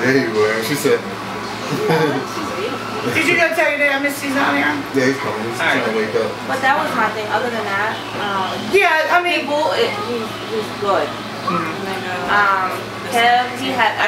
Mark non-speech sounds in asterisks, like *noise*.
There you were. She said. *laughs* Did you go tell your dad Misty's on here? Yeah, he's coming. He's trying to wake up. But that was my thing. Other than that, um, Yeah, I mean, people, it, he's, he's good. mhm. Um, Kev, he had